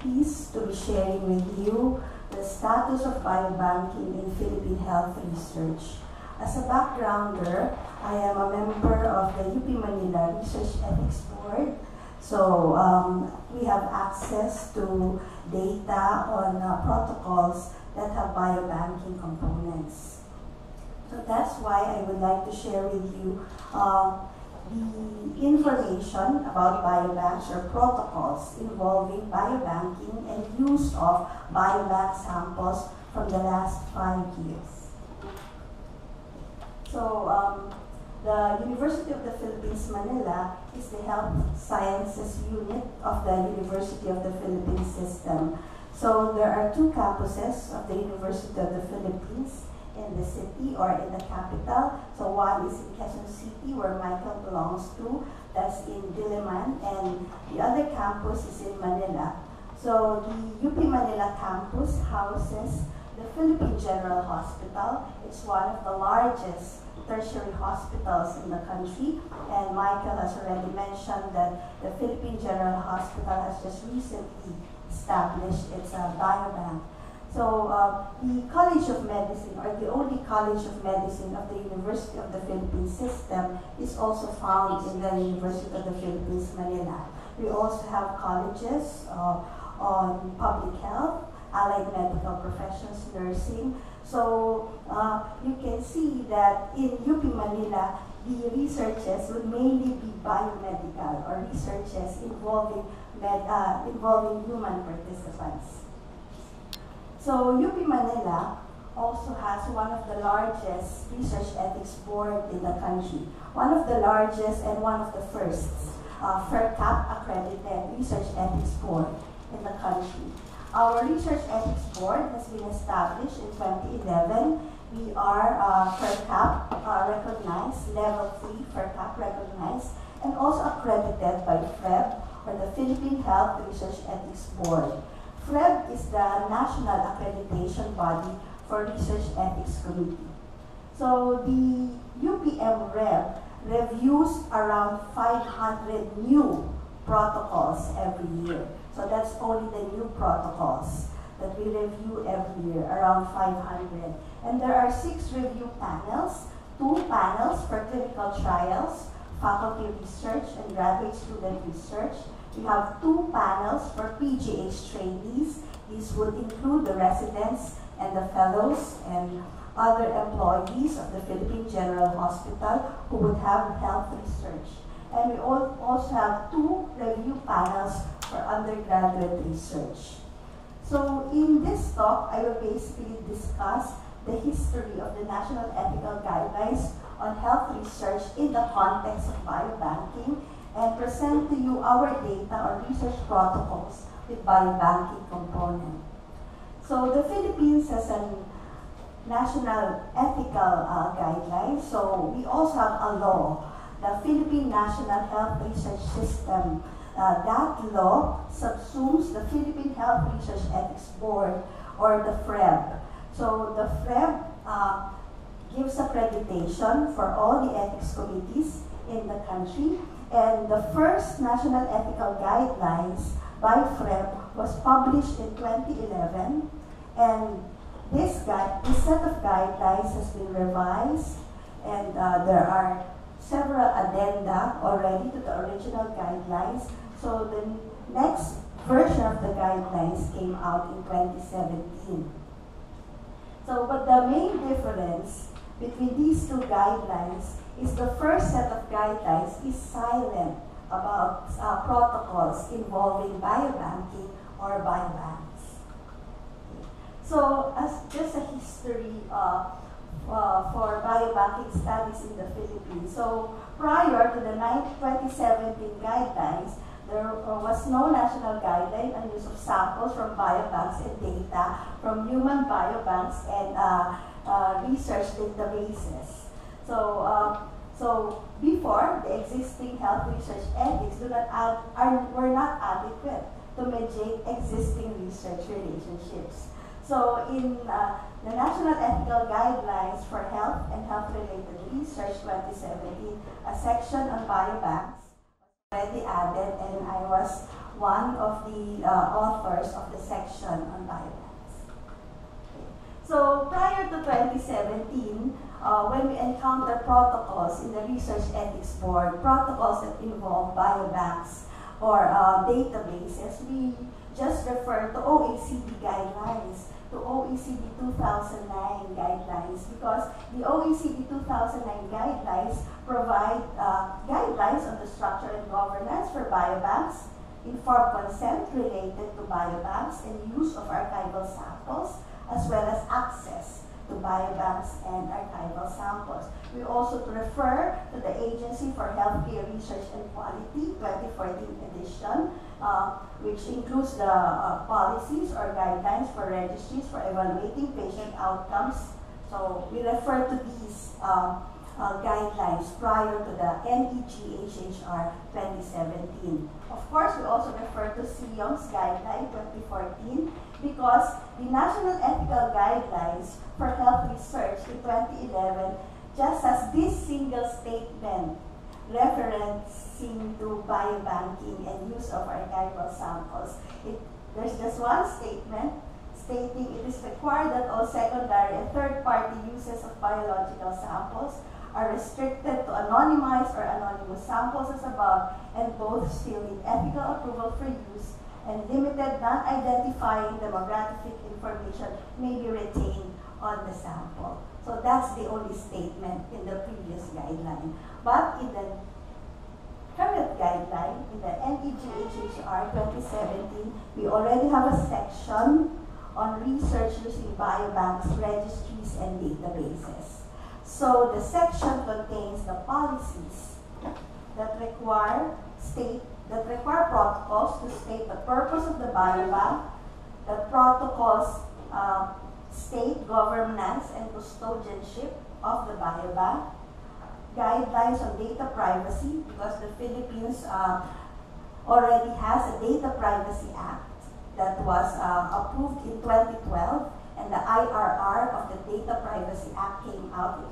pleased to be sharing with you the status of biobanking in Philippine health research. As a backgrounder, I am a member of the UP Manila Research Ethics Board. So um, we have access to data on uh, protocols that have biobanking components. So that's why I would like to share with you uh, the information about biobanks or protocols involving biobanking and use of biobank samples from the last five years. So um, the University of the Philippines, Manila is the health sciences unit of the University of the Philippines system. So there are two campuses of the University of the Philippines in the city or in the capital. So one is in Quezon City where Michael belongs to, that's in Diliman, and the other campus is in Manila. So the UP Manila campus houses the Philippine General Hospital. It's one of the largest tertiary hospitals in the country. And Michael has already mentioned that the Philippine General Hospital has just recently established its uh, biobank so uh, the College of Medicine, or the only College of Medicine of the University of the Philippines system, is also found in the University of the Philippines, Manila. We also have colleges uh, on public health, allied medical professions, nursing. So uh, you can see that in UP Manila, the researches would mainly be biomedical or researches involving, med, uh, involving human participants. So UP Manila also has one of the largest research ethics board in the country. One of the largest and one of the first uh, FERCAP accredited research ethics board in the country. Our research ethics board has been established in 2011. We are uh, FERCAP uh, recognized, level 3 FERCAP recognized, and also accredited by PHREB, or the Philippine Health Research Ethics Board. PHREB is the national accreditation body for research ethics committee. So the UPM REB reviews around 500 new protocols every year. So that's only the new protocols that we review every year, around 500. And there are six review panels, two panels for clinical trials, faculty research and graduate student research, we have two panels for PGH trainees. These would include the residents and the fellows and other employees of the Philippine General Hospital who would have health research. And we also have two review panels for undergraduate research. So in this talk, I will basically discuss the history of the National Ethical Guidelines on Health Research in the context of biobanking and present to you our data or research protocols with biobanking component. So the Philippines has a national ethical uh, guidelines. So we also have a law, the Philippine National Health Research System. Uh, that law subsumes the Philippine Health Research Ethics Board or the PHREB. So the PHREB uh, gives accreditation for all the ethics committees in the country and the first National Ethical Guidelines by PHREB was published in 2011. And this, guide, this set of guidelines has been revised, and uh, there are several addenda already to the original guidelines. So the next version of the guidelines came out in 2017. So, but the main difference between these two guidelines is the first set of guidelines is silent about uh, protocols involving biobanking or biobanks. So as just a history uh, uh, for biobanking studies in the Philippines. So prior to the 2017 guidelines, there was no national guideline on use of samples from biobanks and data from human biobanks and uh, uh, research databases. So, uh, so before, the existing health research ethics do not add, are, were not adequate to mediate existing research relationships. So in uh, the National Ethical Guidelines for Health and Health-Related Research 2017, a section on biobanks was already added and I was one of the uh, authors of the section on biobanks. So prior to 2017, uh, when we encounter protocols in the Research Ethics Board, protocols that involve biobanks or uh, databases, we just refer to OECD guidelines, to OECD 2009 guidelines, because the OECD 2009 guidelines provide uh, guidelines on the structure and governance for biobanks, informed consent related to biobanks and use of archival samples, as well as access to biobanks and archival samples. We also refer to the Agency for Healthcare Research and Quality 2014 edition, uh, which includes the uh, policies or guidelines for registries for evaluating patient outcomes. So we refer to these uh, uh guidelines prior to the NEGHHR 2017. Of course, we also refer to CIOMS guideline 2014 because the National Ethical Guidelines for Health Research in 2011 just as this single statement referencing to biobanking and use of archival samples. It, there's just one statement stating it is required that all secondary and third-party uses of biological samples are restricted to anonymized or anonymous samples as above, and both still need ethical approval for use and limited non-identifying demographic information may be retained on the sample. So that's the only statement in the previous guideline. But in the current guideline, in the NEGHHR 2017, we already have a section on research using biobanks, registries, and databases. So the section contains the policies that require state that require protocols to state the purpose of the biobank, the protocols uh, state governance and custodianship of the biobank, guidelines on data privacy, because the Philippines uh, already has a Data Privacy Act that was uh, approved in 2012, and the IRR of the Data Privacy Act came out in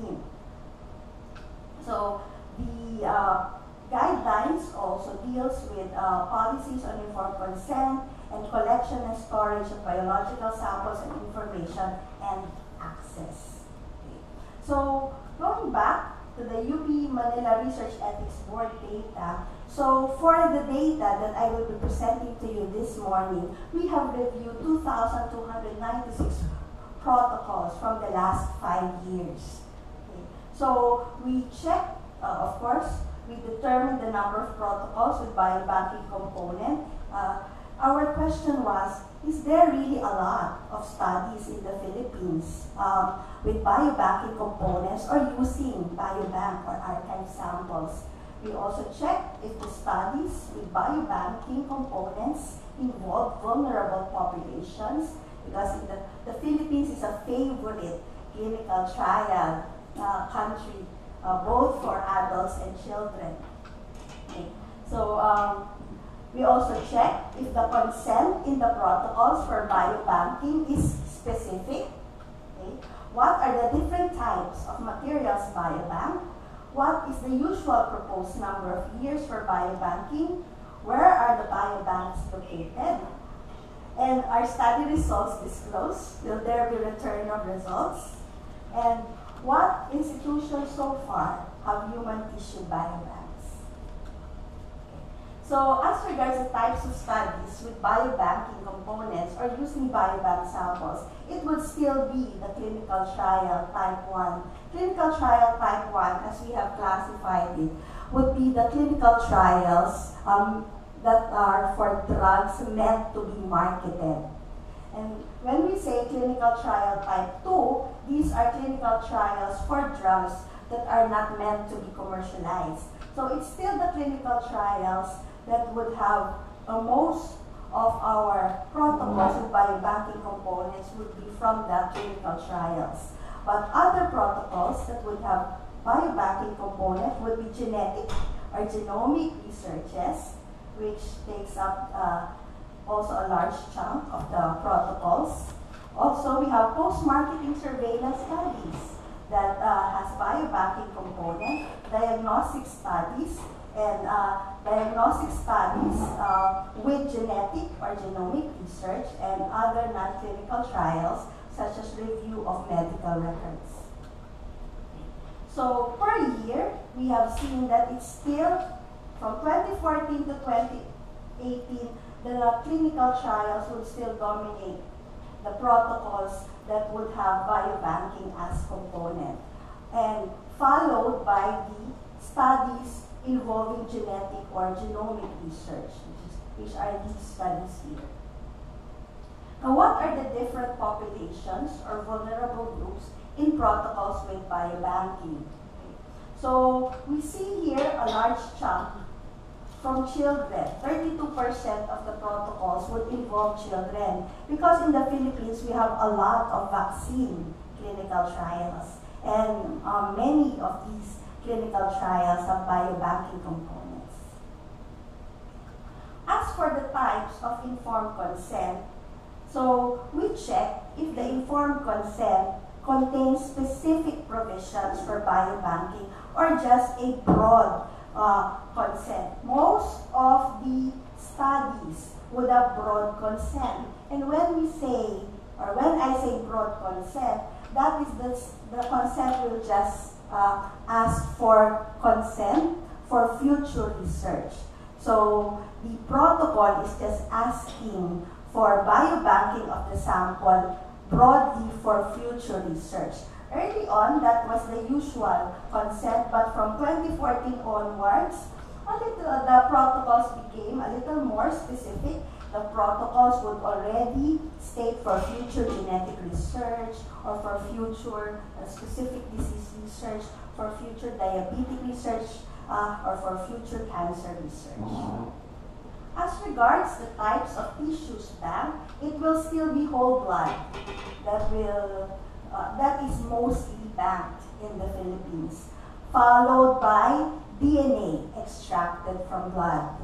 2014. So the uh, guidelines also deals with uh, policies on informed consent and collection and storage of biological samples and information and access. So going back to the UP Manila Research Ethics Board data, so for the data that I will be presenting to you this morning, we have reviewed 2,296 protocols from the last five years. Okay. So we check, uh, of course, we determined the number of protocols with biobanking component. Uh, our question was, is there really a lot of studies in the Philippines um, with biobanking components or using biobank or archive samples? We also checked if the studies with biobanking components involve vulnerable populations because the, the Philippines is a favorite clinical trial uh, country uh, both for adults and children. Okay. So um, we also check if the consent in the protocols for biobanking is specific. Okay. What are the different types of materials biobank? What is the usual proposed number of years for biobanking? Where are the biobanks located? And are study results disclosed? Will there be return of results? And what institutions so far have human tissue biobanks? So as regards the types of studies with biobanking components or using biobank samples, it would still be the clinical trial type 1. Clinical trial type 1, as we have classified it, would be the clinical trials um, that are for drugs meant to be marketed. And when we say clinical trial type 2, these are clinical trials for drugs that are not meant to be commercialized. So it's still the clinical trials that would have uh, most of our protocols and biobanking components would be from the clinical trials. But other protocols that would have biobanking component would be genetic or genomic researches, which takes up uh, also a large chunk of the protocols. Also, we have post-marketing surveillance studies that uh, has biobanking component, diagnostic studies, and uh, diagnostic studies uh, with genetic or genomic research and other non-clinical trials such as review of medical records. So per year, we have seen that it's still from 2014 to 2018, the clinical trials would still dominate the protocols that would have biobanking as component and followed by the studies involving genetic or genomic research, which, is, which are these studies here. Now, what are the different populations or vulnerable groups in protocols with biobanking? So, we see here a large chunk from children. 32% of the protocols would involve children because in the Philippines we have a lot of vaccine clinical trials and um, many of these clinical trials have biobanking components. As for the types of informed consent, so we check if the informed consent contains specific provisions for biobanking or just a broad uh, consent. Most of the studies would have broad consent. And when we say, or when I say broad consent, that is the, the consent will just uh, ask for consent for future research. So the protocol is just asking for biobanking of the sample broadly for future research. Early on, that was the usual consent, but from 2014 onwards, a little, the protocols became a little more specific. The protocols would already state for future genetic research or for future uh, specific disease research, for future diabetic research, uh, or for future cancer research. As regards the types of tissues banked, it will still be whole blood that will uh, that is mostly banked in the Philippines, followed by DNA extracted from blood.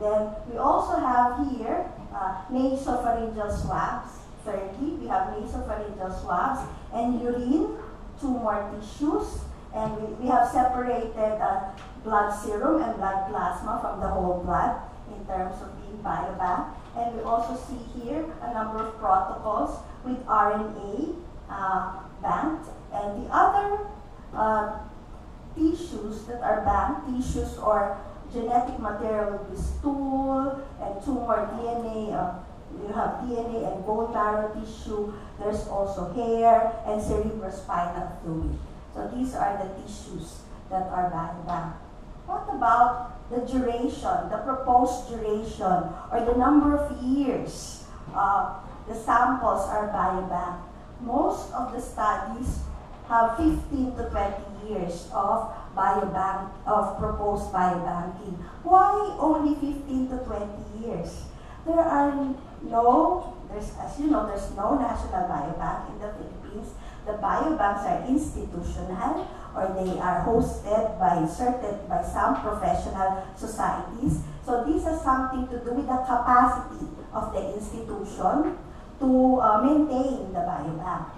Then we also have here uh, nasopharyngeal swabs. Thirdly, we have nasopharyngeal swabs and urine, two more tissues, and we, we have separated uh, blood serum and blood plasma from the whole blood in terms of being biobank. And we also see here a number of protocols with RNA uh, banked, and the other uh, tissues that are banked, tissues or genetic material would be stool and tumor DNA. Uh, you have DNA and bone marrow tissue. There's also hair and cerebrospinal fluid. So these are the tissues that are banked. What about the duration, the proposed duration, or the number of years uh, the samples are biobank? Most of the studies have 15 to 20 years of biobank of proposed biobanking. Why only 15 to 20 years? There are no, there's as you know, there's no national biobank in the Philippines. The biobanks are institutional or they are hosted by certain by some professional societies. So this has something to do with the capacity of the institution to uh, maintain the biobank.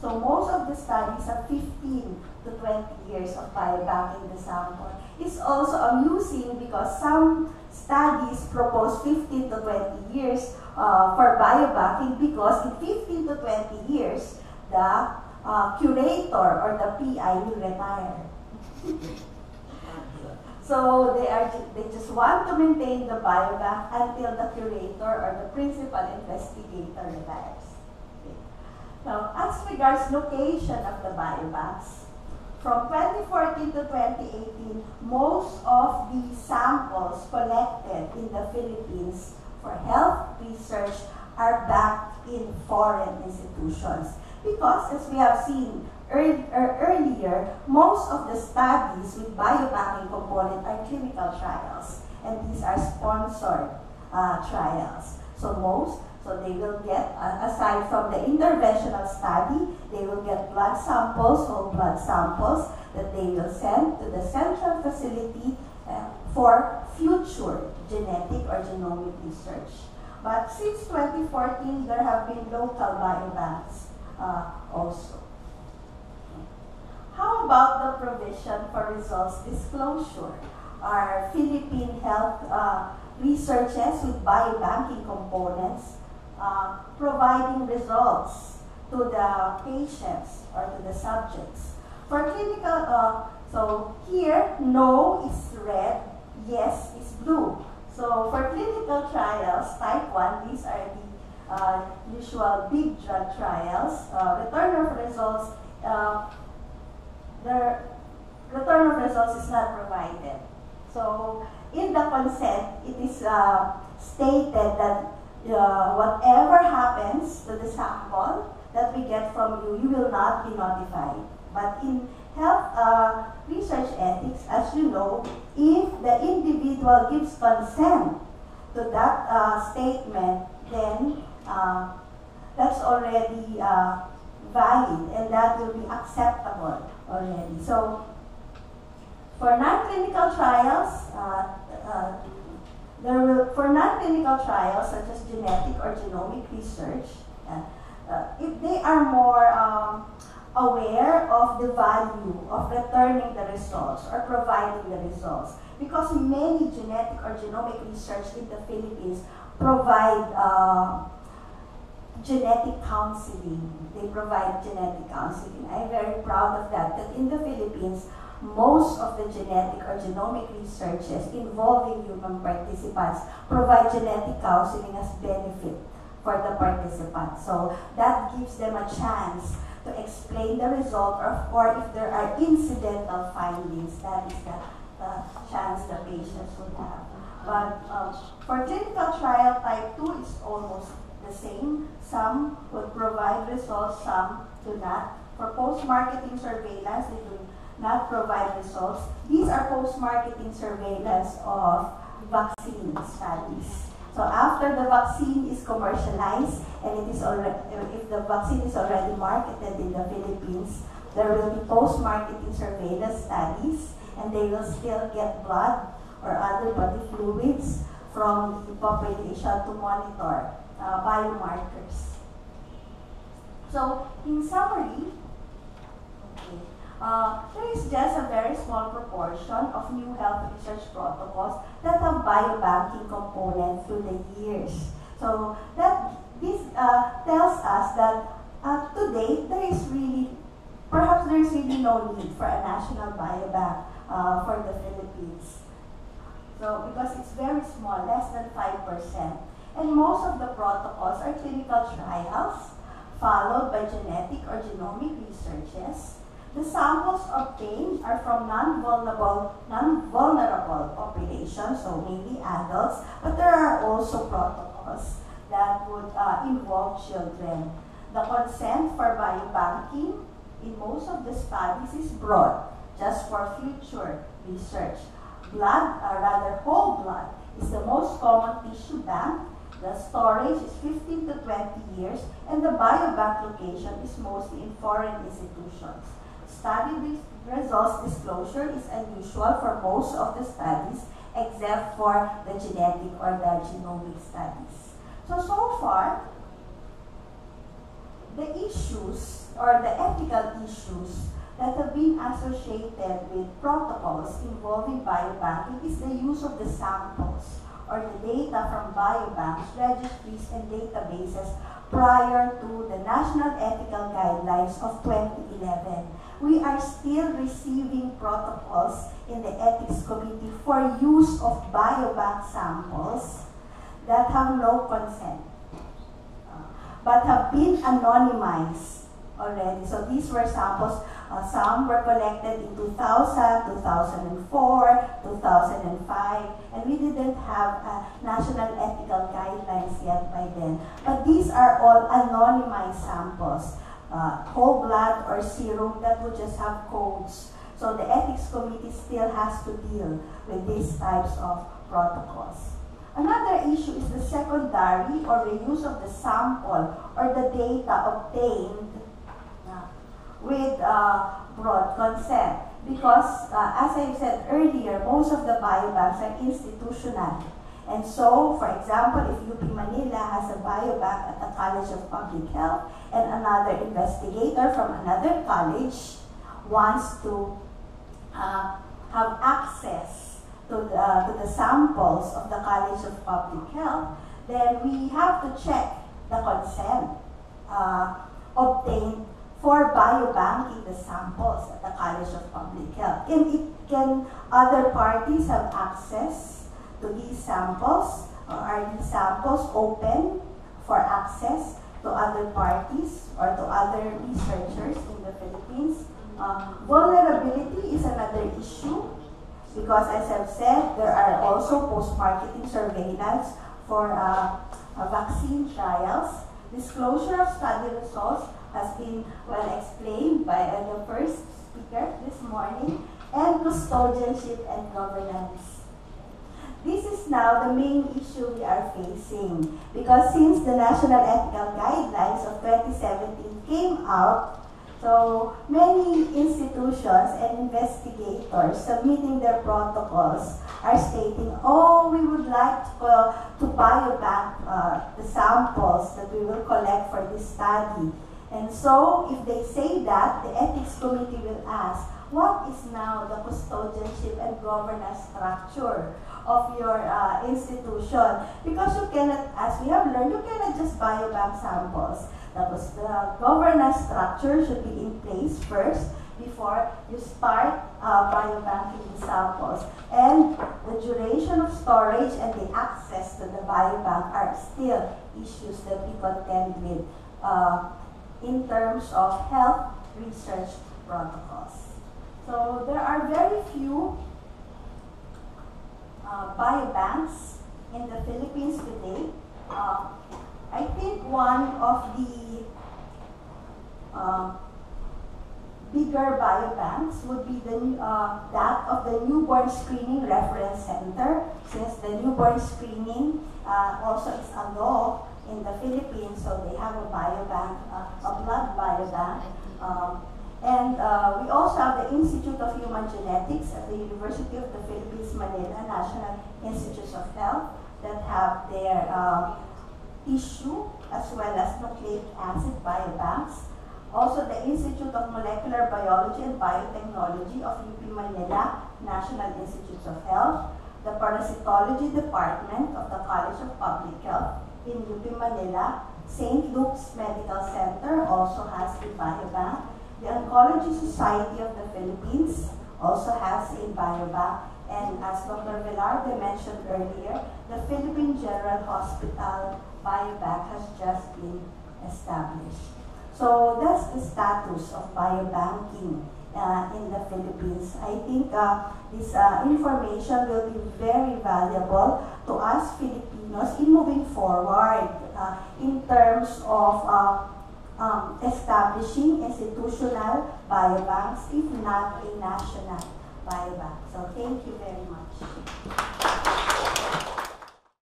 So most of the studies are 15 to 20 years of biobanking the sample. It's also amusing because some studies propose 15 to 20 years uh, for biobanking because in 15 to 20 years, the uh, curator or the PI will retire. So they are they just want to maintain the biobank until the curator or the principal investigator retires. Okay. Now, as regards location of the biobanks, from 2014 to 2018, most of the samples collected in the Philippines for health research are backed in foreign institutions. Because, as we have seen earlier, most of the studies with biobanking component are clinical trials, and these are sponsored uh, trials. So most, so they will get, uh, aside from the interventional study, they will get blood samples, whole blood samples, that they will send to the central facility uh, for future genetic or genomic research. But since 2014, there have been local biobanks uh, also. How about the provision for results disclosure? are Philippine health uh, with biobanking components, uh, providing results to the patients or to the subjects. For clinical, uh, so here, no is red, yes is blue. So for clinical trials, type 1, these are uh, usual big drug trials. Uh, return of results, uh, the return of results is not provided. So in the consent, it is uh, stated that uh, whatever happens to the sample that we get from you, you will not be notified. But in health uh, research ethics, as you know, if the individual gives consent to that uh, statement, then uh, that's already uh, valid and that will be acceptable already. So for non-clinical trials, uh, uh, there will, for non-clinical trials such as genetic or genomic research, uh, if they are more um, aware of the value of returning the results or providing the results, because many genetic or genomic research in the Philippines provide uh, genetic counseling. They provide genetic counseling. I'm very proud of that, that in the Philippines, most of the genetic or genomic researches involving human participants provide genetic counseling as benefit for the participants. So that gives them a chance to explain the result or, or if there are incidental findings, that is the, the chance the patients would have. But um, for clinical trial type 2, it's almost the same. Some would provide results, some do not. For post-marketing surveillance, they do not provide results. These are post-marketing surveillance of vaccine studies. So after the vaccine is commercialized and it is already, if the vaccine is already marketed in the Philippines, there will be post-marketing surveillance studies and they will still get blood or other body fluids from the population to monitor uh, biomarkers. So in summary, okay, uh, there is just a very small proportion of new health research protocols that have biobanking component through the years. So that this uh, tells us that uh, today there is really, perhaps there is really no need for a national biobank uh, for the Philippines. So because it's very small, less than 5%. And most of the protocols are clinical trials, followed by genetic or genomic researches, the samples obtained are from non-vulnerable, non-vulnerable populations, so mainly adults, but there are also protocols that would uh, involve children. The consent for biobanking in most of the studies is broad, just for future research. Blood, or rather whole blood, is the most common tissue bank. The storage is 15 to 20 years, and the biobank location is mostly in foreign institutions. Study results disclosure is unusual for most of the studies except for the genetic or the genomic studies. So, so far, the issues or the ethical issues that have been associated with protocols involving biobanking is the use of the samples or the data from biobanks, registries, and databases prior to the National Ethical Guidelines of 2011 we are still receiving protocols in the ethics committee for use of biobank samples that have no consent, uh, but have been anonymized already. So these were samples, uh, some were collected in 2000, 2004, 2005, and we didn't have uh, national ethical guidelines yet by then. But these are all anonymized samples uh, whole blood or serum that would just have codes. So the ethics committee still has to deal with these types of protocols. Another issue is the secondary or reuse of the sample or the data obtained with uh, broad consent. Because, uh, as I said earlier, most of the biobanks are institutional. And so, for example, if UP Manila has a biobank at the College of Public Health and another investigator from another college wants to uh, have access to the, to the samples of the College of Public Health, then we have to check the consent uh, obtained for biobanking the samples at the College of Public Health. Can, it, can other parties have access to these samples? Or are these samples open for access to other parties or to other researchers in the Philippines? Uh, vulnerability is another issue because as I've said, there are also post-marketing surveillance for uh, uh, vaccine trials. Disclosure of study results has been well explained by uh, the first speaker this morning, and custodianship and governance. This is now the main issue we are facing because since the National Ethical Guidelines of 2017 came out, so many institutions and investigators submitting their protocols are stating, oh, we would like to, uh, to biobank uh, the samples that we will collect for this study. And so, if they say that, the ethics committee will ask, what is now the custodianship and governance structure of your uh, institution? Because you cannot, as we have learned, you cannot just biobank samples. Tapos the governance structure should be in place first before you start uh, biobanking samples. And the duration of storage and the access to the biobank are still issues that we contend with uh, in terms of health research protocols. So there are very few uh, biobanks in the Philippines today. Uh, I think one of the uh, bigger biobanks would be the uh, that of the Newborn Screening Reference Center, since the newborn screening uh, also is a law in the Philippines, so they have a biobank, uh, a blood biobank. Um, and uh, we also have the Institute of Human Genetics at the University of the Philippines, Manila, National Institutes of Health, that have their uh, tissue as well as nucleic acid biobanks. Also, the Institute of Molecular Biology and Biotechnology of UP Manila, National Institutes of Health, the Parasitology Department of the College of Public Health in UP Manila, St. Luke's Medical Center also has a biobank. The Oncology Society of the Philippines also has a biobank. And as Dr. Velarde mentioned earlier, the Philippine General Hospital biobank has just been established. So that's the status of biobanking uh, in the Philippines. I think uh, this uh, information will be very valuable to us Filipinos in moving forward uh, in terms of uh, um, establishing institutional biobanks, if not a national biobank. So thank you very much.